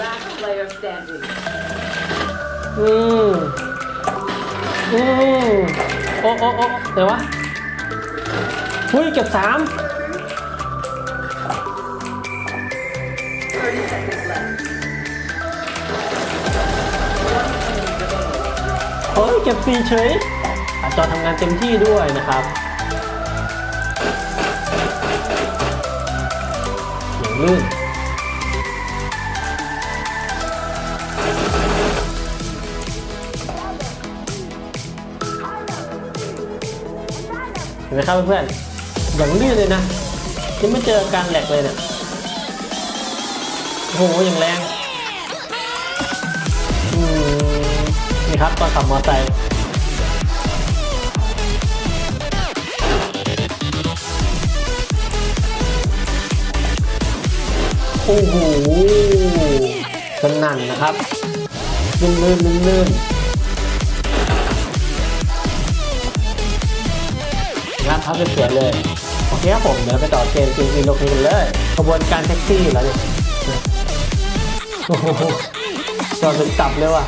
Last player standing. อืมอืมโอ้โอ้โอ้เดี๋ยววะหุ้ยเก็บสาม 30 seconds left. เฮ้ยเก็บฟรีเฉยอะจอทำงานเต็มที่ด้วยนะครับอย่างลื่น ห็นไหมครับเพื่อนๆอย่างลื่นเลยนะยังไม่เจอการแหลกเลยเนี่ยโอ้โหอย่างแรงนี่ครับตอนขับมอเตอร์ไซค์โอ้โหสนั่นนะครับลื่นลื่นลื่น ครับภาพสวยๆเลย โอเคครับผมเดี๋ยวไปต่อเกมจริงๆลงนี้กันเลยกระบวนการแท็กซี่แล้วเนี่ยโอ้โหจอดเป็นตับเลยว่ะ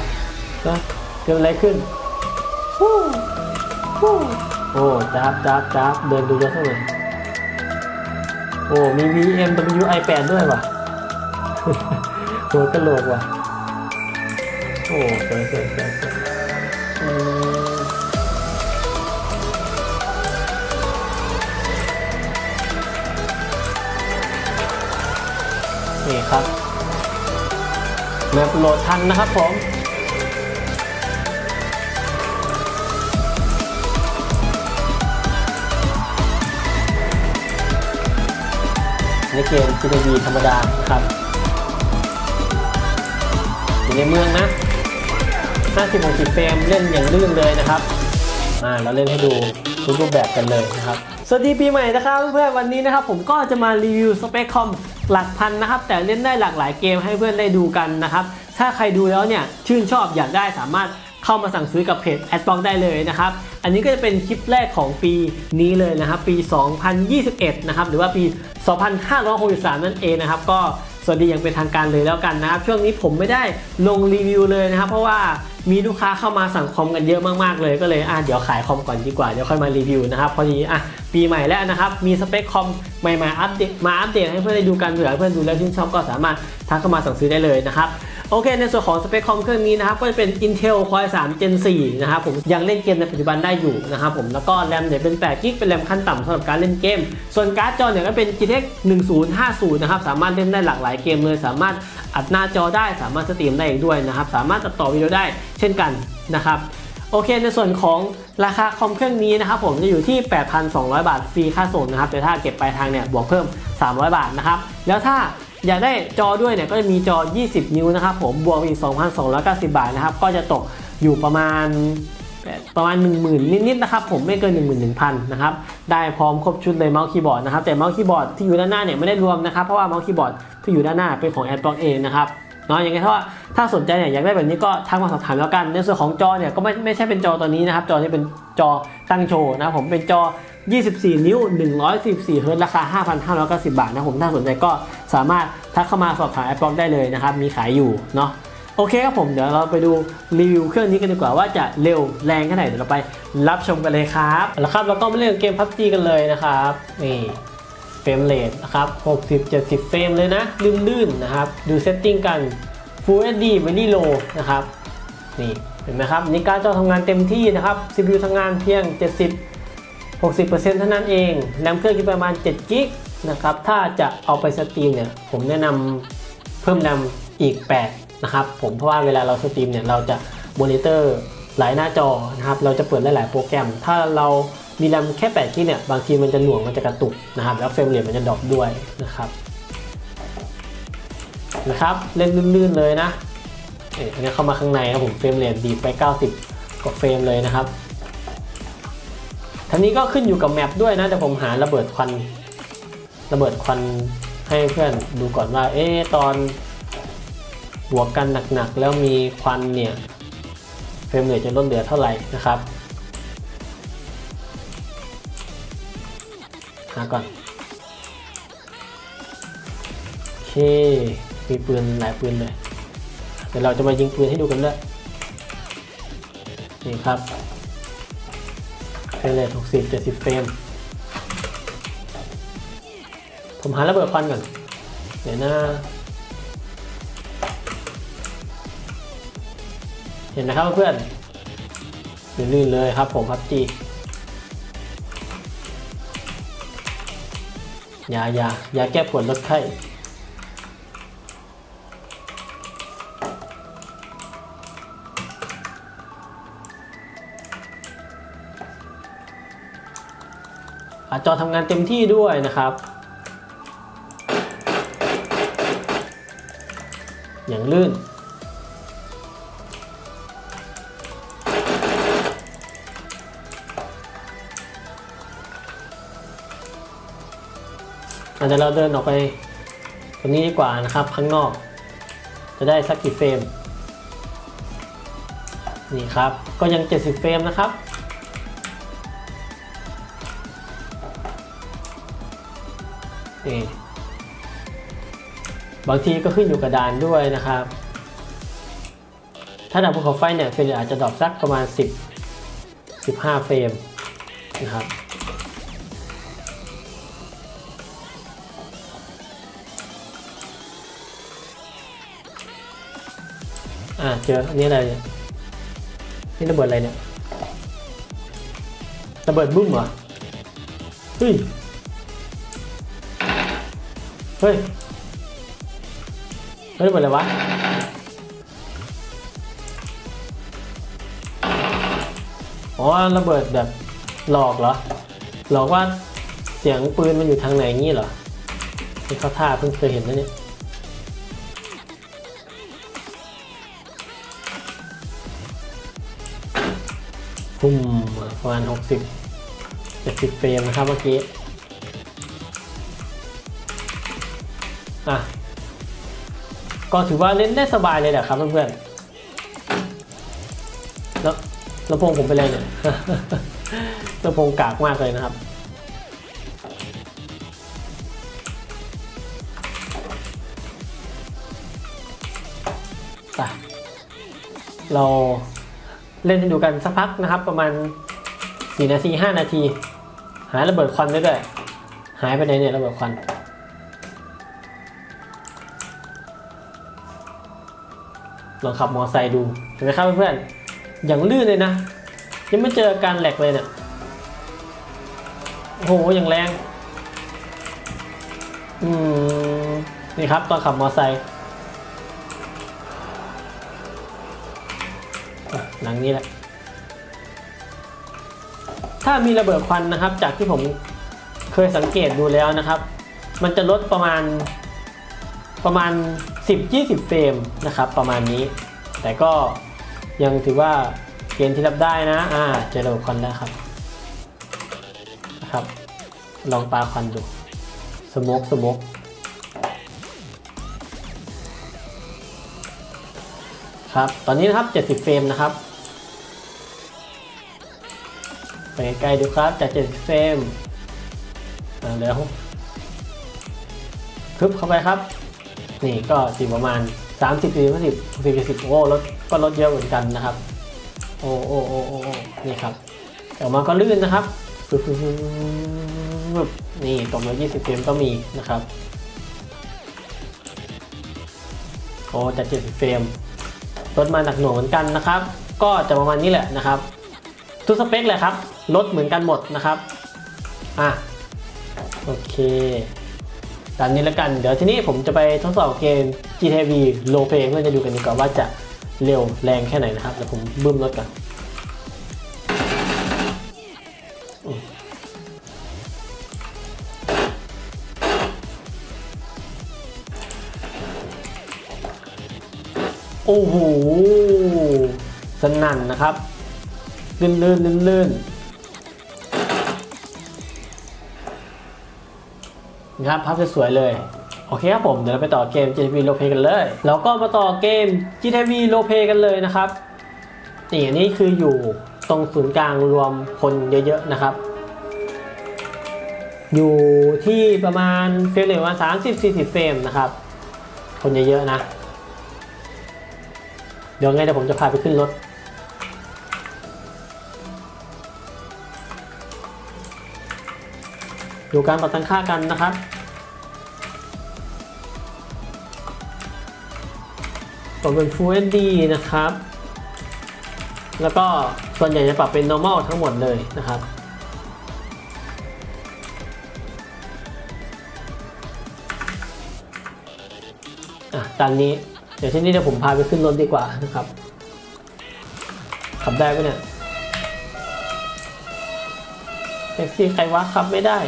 นะเกิดอะไรขึ้นโอ้จับจับจับเดินดูรถเท่าไหร่โอ้มี BMW i8 ด้วยว่ะหัวกระโหลกว่ะโอ้สวยสวยสวย นี่ครับแมปโหลดทันนะครับผมในเกม GTV ธรรมดาครับ อยู่ในเมืองนะ 50 60เฟรมเล่นอย่างลื่นเลยนะครับอ่าเราเล่นให้ดูทุกรูปแบบกันเลยนะครับ สวัสดีปีใหม่นะครับเพื่อนๆวันนี้นะครับผมก็จะมารีวิวสเปคคอม หลักพันนะครับ แต่เล่นได้หลากหลายเกมให้เพื่อนได้ดูกันนะครับ ถ้าใครดูแล้วเนี่ยชื่นชอบอยากได้สามารถเข้ามาสั่งซื้อกับเพจแอดบ็อกได้เลยนะครับ อันนี้ก็จะเป็นคลิปแรกของปีนี้เลยนะครับ ปี 2021 นะครับ หรือว่าปี 2563 นั่นเองนะครับ ก็ สวัสดีอย่างเป็นทางการเลยแล้วกันนะครับ ช่วงนี้ผมไม่ได้ลงรีวิวเลยนะครับ เพราะว่ามีลูกค้าเข้ามาสั่งคอมกันเยอะมากๆเลยก็เลยอะเดี๋ยวขายคอมก่อนดีกว่าเดี๋ยวค่อยมารีวิวนะครับพอดีอะปีใหม่แล้วนะครับมีสเปคคอมใหม่ๆอัปเดตมาอัปเดตให้เพื่อนได้ดูกันเผื่อเพื่อนดูแล้วชื่นชอบก็สามารถทักเข้ามาสั่งซื้อได้เลยนะครับ โอเค ในส่วนของสเปคคอมเครื่องนี้นะครับก็จะเป็น Intel Core 3 Gen 4นะครับผมยังเล่นเกมในปัจจุบันได้อยู่นะครับผมแล้วก็แรมเนี่ยเป็น8 g b เป็นแรมขั้นต่ำสำหรับการเล่นเกม ส่วนการ์ดจอเนี่ยก็เป็น GTX 1050นะครับสามารถเล่นได้หลากหลายเกมเลย สามารถอัดหน้าจอได้สามารถสตรีมได้อีกด้วยนะครับสามารถตัดต่อวิดีโอได้เช่นกันนะครับโอเค ในส่วนของราคาคอมเครื่องนี้นะครับผมจะอยู่ที่ 8,200 บาทฟรีค่าส่งนะครับแต่ถ้าเก็บปลายทางเนี่ยบวกเพิ่ม 300 บาทนะครับแล้วถ้า อยากได้จอด้วยเนี่ยก็จะมีจอ 20 นิ้วนะครับผมบวกอีก 2,290 บาทนะครับก็จะตกอยู่ประมาณประมาณ 10,000 นิดๆนะครับผมไม่เกิน 11,000นะครับได้พร้อมครบชุดเลยเมาส์คีย์บอร์ดนะครับแต่เมาส์คีย์บอร์ดที่อยู่ด้านหน้าเนี่ยไม่ได้รวมนะครับเพราะว่าเมาส์คีย์บอร์ดที่อยู่ด้านหน้าเป็นของ a d b l o c k เองนะครับเนาะอย่างไงถ้าว่าถ้าสนใจเนี่ยอยากได้แบบนี้ก็ทักมาสอบถามแล้วกัน ในส่วนของจอเนี่ยก็ไม่ไม่ใช่เป็นจอตัวนี้นะครับจอที่เป็นจอตั้งโชว์นะครับผมเป็นจอ 24 นิ้ว114เฮิร์ตราคา 5,590 บาทนะผมถ้าสนใจก็สามารถทักเข้ามาสอบถาม AdBlock ได้เลยนะครับ มีขายอยู่เนาะโอเคครับผมเดี๋ยวเราไปดูรีวิวเครื่องนี้กันดีกว่าว่าจะเร็วแรงแค่ไหนเดี๋ยวเราไปรับชมกันเลยครับแล้วครับเราก็มาเล่นเกม PUBG กันเลยนะครับนี่ frame rate นะครับ 60 70 เฟรมเลยนะลื่นๆนะครับ ดู setting กัน Full HD Very Low นะครับนี่เห็นไหมครับนี่การ์ดจอทำงานเต็มที่นะครับ CPU ทำงานเพียง 70 60%เท่านั้นเองแรมเครื่องอยู่ประมาณ7กิ๊กนะครับ ถ้าจะเอาไป stream เนี่ย ผมแนะนำเพิ่มแรมอีก 8 นะครับ ผมเพราะว่าเวลาเรา stream เนี่ย เราจะมอนิเตอร์หลายหน้าจอนะครับ เราจะเปิดหลายๆโปรแกรม ถ้าเรามีแรมแค่ 8กิ๊กเนี่ย บางทีมันจะหน่วง มันจะกระตุกนะครับ แล้ว frame rate มันจะ drop ด้วยนะครับ นะครับ เล่นลื่นๆเลยนะเอ๊ะอันนี้เข้ามาข้างในนะผม frame rate ดีไป 90 กว่าเฟรมเลยนะครับ ทั้งนี้ก็ขึ้นอยู่กับแมปด้วยนะแต่ผมหาระเบิดควันระเบิดควันให้เพื่อนดูก่อนว่า เอ๊ตอนหัวกันหนักๆ แล้วมีควันเนี่ยเฟรมเรทจะลดเหลือเท่าไหร่นะครับหาก่อนโอเคมีปืนหลายปืนเลยดี๋ยวเราจะมายิงปืนให้ดูกันด้วยนี่ครับ รมเรท60 70 เฟรม ผมหาระเบิดควันก่อน เดี๋ยวนะเห็นนะครับเพื่อนลื่นๆเลยครับผมครับจียายายาแก้ปวดลดไข้ จอทำงานเต็มที่ด้วยนะครับ อย่างลื่น อาจจะเราเดินออกไปตรงนี้ดีกว่านะครับข้างนอก จะได้สักกี่เฟรม นี่ครับ ก็ยัง 70 เฟรมนะครับ บางทีก็ขึ้นอยู่กับด่านด้วยนะครับ ถ้าด่านภูเขาไฟเนี่ยเฟรมอาจจะ drop สักประมาณ 10 15 เฟรมนะครับอ่าเจออันนี้อะไรเนี่ยนี่ระเบิดอะไรเนี่ยระเบิดบึ้มเหรอเฮ้ยเฮ้ย เฮ้ยระเบิดอะไรวะอ๋อระเบิดแบบหลอกเหรอ หลอกว่าเสียงปืนมันอยู่ทางไหนงี้เหรอนี่เขาท่าเพิ่งเคยเห็นนะเนี่ยพุ่มประมาณ 60 70 เฟรมนะครับเมื่อกี้ อะ ก็ถือว่าเล่นได้สบายเลยแหละครับเพื่อนๆแล้วลำโพงผมเป็นไรเนี่ยลำโพงกากมากเลยนะครับเราเล่นให้ดูกันสักพักนะครับ ประมาณ 4 นาที 5 นาที หายระเบิดควันได้ด้วยหายไปไหนเนี่ยระเบิดควัน ลองขับมอไซค์ดูเห็นไหมครับเพื่อนๆอย่างลื่นเลยนะ ยังไม่เจอการแหลกเลยเนี่ยโอ้โหอย่างแรงอืมนี่ครับตอนขับมอไซค์หลังนี้แหละ ถ้ามีระเบิดควันนะครับ จากที่ผมเคยสังเกตดูแล้วนะครับ มันจะลดประมาณ ประมาณ 10-20 เฟรมนะครับประมาณนี้ แต่ก็ยังถือว่าเกณฑ์ที่รับได้นะ อ่า เจอระเบิดควันแล้วครับนะครับ ลองปาควันดูสโมกสโมกครับ ตอนนี้นะครับ 70 เฟรมนะครับ ไปใกล้ๆดูครับ จาก 70 เฟรม อ่า เดี๋ยวคึบเข้าไปครับ นี่ก็สิประมาณ 30 40 50 60 70โอ้ลดก็ลดเยอะเหมือนกันนะครับ โอ้โอ้โอ้โอ้นี่ครับแต่ออกมาก็ลื่นนะครับนี่ตรงมา20เฟรมก็มีนะครับโอ้จาก70เฟรมลดมาหนักหน่วงเหมือนกันนะครับ ก็จะประมาณนี้แหละนะครับ ทุกสเปคเลยครับลดเหมือนกันหมดนะครับอะโอเค ตามนี้แล้วกัน เดี๋ยวทีนี้ผมจะไปทดสอบเกม GTV Low Play เพื่อจะดูกันดีกว่าว่าจะเร็วแรงแค่ไหนนะครับเดี๋ยวผมบึ้มรถก่อนโอ้โหสนั่นนะครับลื่นลื่นลื่นลื่น นะครับภาพสวยๆเลยโอเคครับผมเดี๋ยวเราไปต่อเกม GTV Low Play กันเลยแล้วก็มาต่อเกม GTV Low Play กันเลยนะครับนี่อันนี้คืออยู่ตรงศูนย์กลางรวมคนเยอะๆนะครับ อยู่ที่ประมาณเฟรมเรทประมาณ30-40 เฟรมนะครับ คนเยอะๆนะ เดี๋ยวไงเดี๋ยวผมจะพาไปขึ้นรถ ดูการปรับตั้งค่ากันนะครับ ปรับเป็น Full HD นะครับ แล้วก็ส่วนใหญ่จะปรับเป็น normal ทั้งหมดเลยนะครับอะตามนี้ เดี๋ยวที่นี้เดี๋ยวผมพาไปขึ้นรถดีกว่านะครับ ขับได้ไหมเนี่ยแท็กซี่ใครวะขับไม่ได้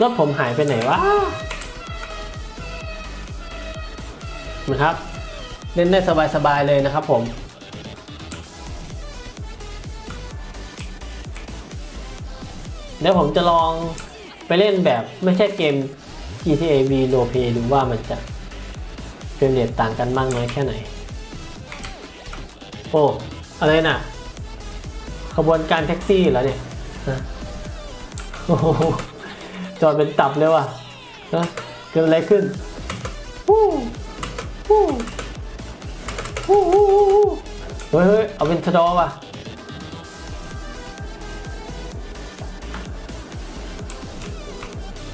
รถผมหายไปไหนวะนะครับ เล่นได้สบายๆเลยนะครับผมเดี๋ยวผมจะลองไปเล่นแบบไม่ใช่เกม GTA V r o l e Play ดูว่ามันจะเฟรมเรทต่างกันมากน้อยแค่ไหน โอ้ อะไรน่ะ ขบวนการแท็กซี่เหรอเนี่ยโอ้ จอดเป็นตับเลยว่ะนะเกิดอะไรขึ้นวู้วู้วู้วู้วู้วู้เฮ้ยเฮ้ยเอาเป็นทดอว่ะ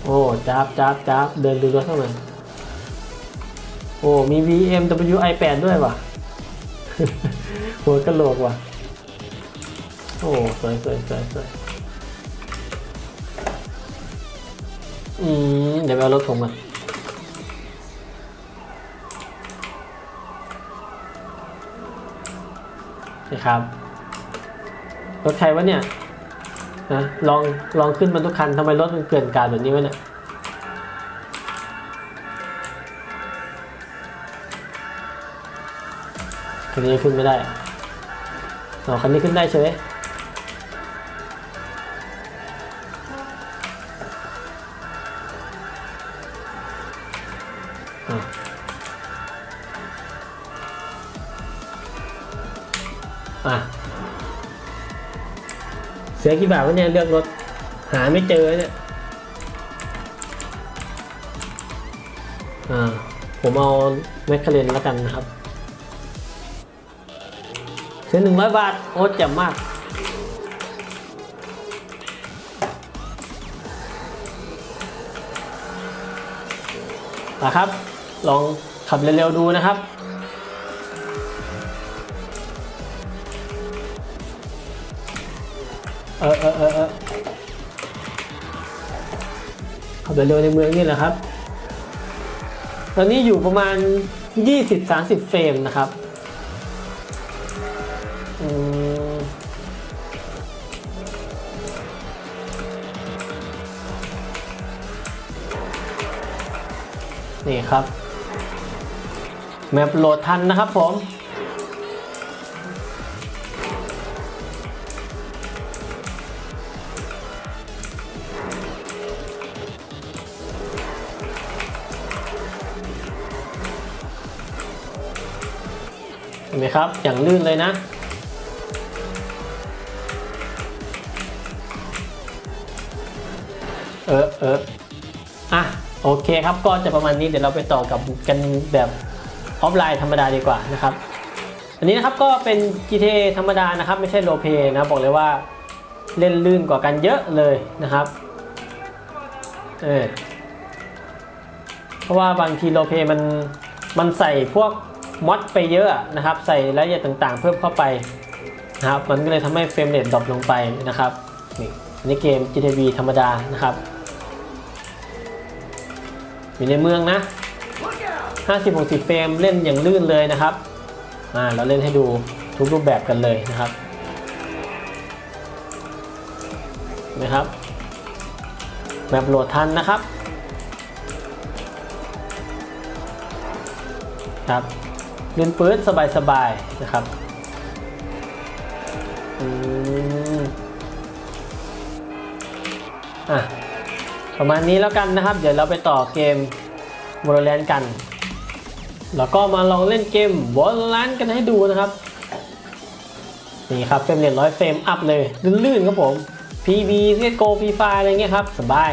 โอ้จับจับจับเดินดูรถข้างในโอ้มี BMW i8 ด้วยว่ะหัวกะโหลกว่ะโอ้สวยสวยสวยสวย อืมเดี๋ยวไปเอารถผมก่อนนี่ครับ รถใครวะเนี่ยนะลองลองขึ้นมาทุกคันทำไมรถมันเกลื่อนกาดแบบนี้วะเนี่ยคันนี้ขึ้นไม่ได้อะอ๋อคันนี้ขึ้นได้เฉยอะ อะเสียกี่บาทวะเนี่ยเลือกรถ หาไม่เจอเนี่ยอ่าผมเอาแมคคาเรนแล้วกันนะครับเสียหนึ่งร้อยบาท โอ้เจ๋งมากนะครับ ลองขับเร็วๆดูนะครับ เออเออเออเออขับเร็วในเมืองนี่แหละครับ ตอนนี้อยู่ประมาณ 20-30 เฟรมนะครับนี่ครับ แมปโหลดทันนะครับผม เห็นไหมครับ อย่างลื่นเลยนะ เออเอออะ โอเคครับ ก็จะประมาณนี้เดี๋ยวเราไปต่อกับกันแบบออฟไลน์ธรรมดาดีกว่านะครับ อันนี้นะครับก็เป็น GTA ธรรมดานะครับ ไม่ใช่ roleplay นะบอกเลยว่าเล่นลื่นกว่ากันเยอะเลยนะครับ เออเพราะว่าบางที roleplay มันมันใส่พวก mod ไปเยอะนะครับ ใส่รายละเอียดต่างๆ เพิ่มเข้าไปนะครับมันก็เลยทำให้ frame rate drop ลงไปนะครับนี่อันเกม GTA V ธรรมดานะครับอยู่ในเมืองนะ 50-60 เฟรมเล่นอย่างลื่นเลยนะครับอ่าเราเล่นให้ดูทุกรูปแบบกันเลยนะครับนะครับแบบโหลดทันนะครับครับ เล่นปื๊ดสบายๆนะครับอืมอะประมาณนี้แล้วกันนะครับ เดี๋ยวเราไปต่อเกม Valorant กัน แล้วก็มาลองเล่นเกม Valorant กันให้ดูนะครับนี่ครับ frame rate ร้อยเฟรม up เลย ลื่นๆครับผม PB CSGO Free Fire อะไรเงี้ยครับ สบาย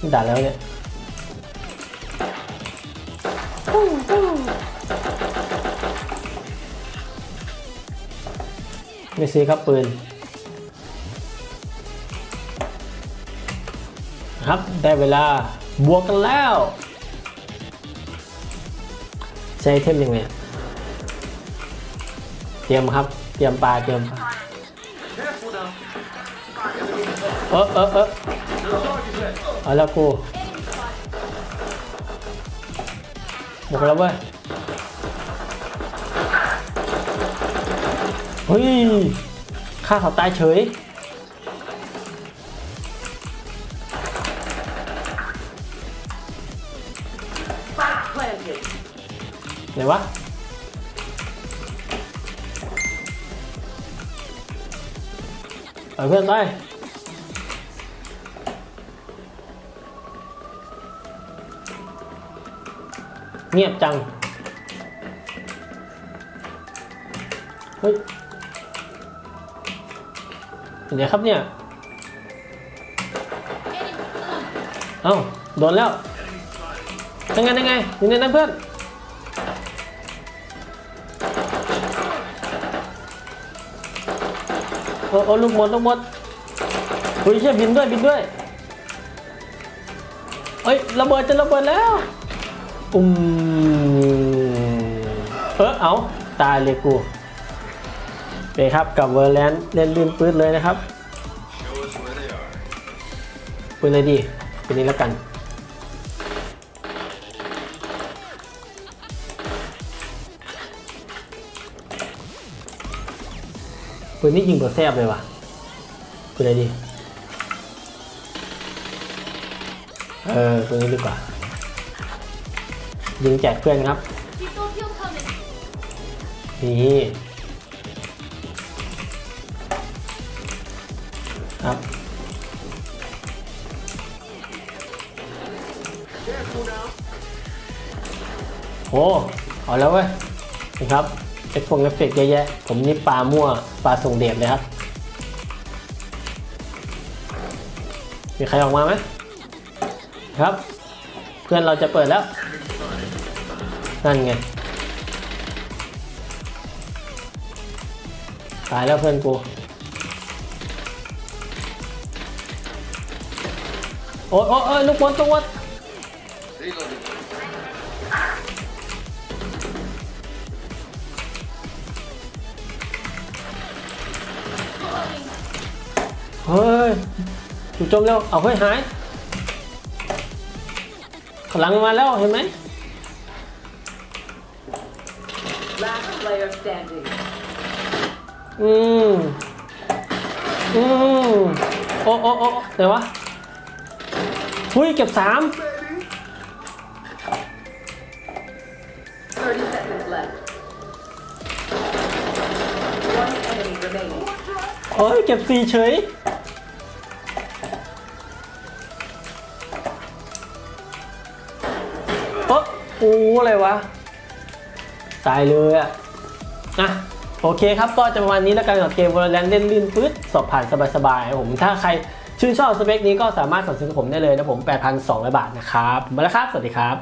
นี่ด่าแล้วเนี่ย ไม่ซื้อครับปืนครับได้เวลาบวกกันแล้ว ใช้ไอเทมยังไงเตรียมครับ เตรียมปลาเตรียมปลาเออเออเออเอาล้วกูบวกแล้วเว้ย เฮ้ยฆ่าเขาตายเฉย ไหนวะไปเพื่อนไปเงียบจัง เฮ้ย อยู่ไหนครับเนี่ย เอ้าโดนแล้วยังไงยังไงยู่ในนั้นเพื่อนโอ้โอ้ลูกหมดลูกหมดเฮ้ยเชี่ยบินด้วยบินด้วยเอ้ยระเบิดจะระเบิดแล้วอุ้มเออเอาตายเลยกู ไปครับกับเวอร์แลนด์เล่นลื่นปื๊ดเลยนะครับ Show us where they are. ปืนเลยดีปืนนี้แล้วกัน ปืนนี้ยิงตัวแซบเลยว่ะปืนอะไรดีเออปืนนี้ดีกว่า ยิงแจกเพื่อนครับ People feel coming. นี่ ครับโอ้เอาแล้วเว้ยนี่ครับเอฟฟงเอฟเฟกต์เยอะแยะ ผมนี่ปลามั่วปลาส่งเดชเลยครับ มีใครออกมาไหมครับ เพื่อนเราจะเปิดแล้ว นั่นไง ตายแล้วเพื่อนกู โอ้ยโอ้ยโอ้ยลูกบอลตัวด Reloading. เฮ้ยอยู่จมแล้วเอาเฮ้ยหายขางหลังมันมาแล้วเห็นไหม Last player standing. อืม อืม โอ้โอ้โอ้ไหนวะ หุ้ยเก็บสาม30 seconds left. One enemy remaining. เอ้ยเก็บสี่เฉยโอ้โอ้อะไรวะ ตายเลยอะอะโอเคครับ ก็จะประมาณนี้แล้วกันกับเกม Valorant เล่นลื่นปื๊ดสอบผ่านสบายๆครับผมถ้าใคร ชื่นชอบสเปคนี้ก็สามารถสั่งซื้อกับผมได้เลยนะผม 8,200 บาทนะครับมาแล้วครับ สวัสดีครับ